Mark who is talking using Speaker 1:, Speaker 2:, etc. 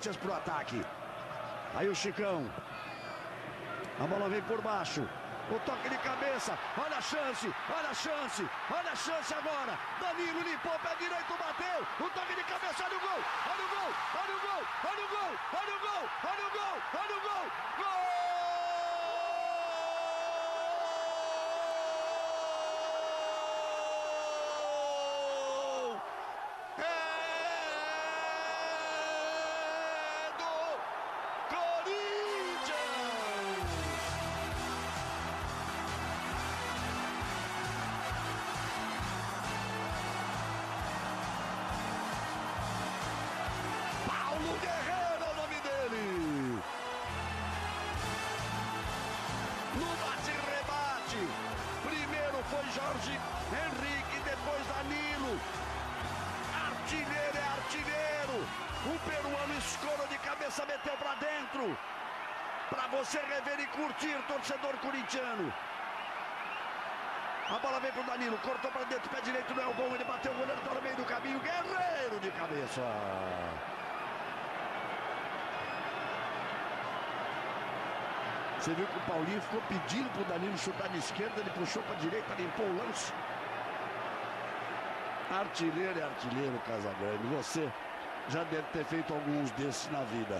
Speaker 1: Corinthians pro ataque. Aí o Chicão. A bola vem por baixo. O toque de cabeça. Olha a chance. Olha a chance. Olha a chance agora. Danilo limpou, pé direito, bateu. O toque de cabeça. Olha o gol. Olha o gol. Olha o gol. Olha o gol. Olha o gol. Olha o gol. No bate-rebate, primeiro foi Jorge Henrique, depois Danilo. Artilheiro é artilheiro! O peruano escorou de cabeça, meteu pra dentro! Pra você rever e curtir, torcedor corintiano! A bola vem pro Danilo, cortou pra dentro, pé direito não é o bom, ele bateu o goleiro, tá no meio do caminho, Guerreiro de cabeça! Você viu que o Paulinho ficou pedindo pro Danilo chutar de esquerda, ele puxou pra direita, limpou o lance. Artilheiro é artilheiro, Casagrande. Você já deve ter feito alguns desses na vida.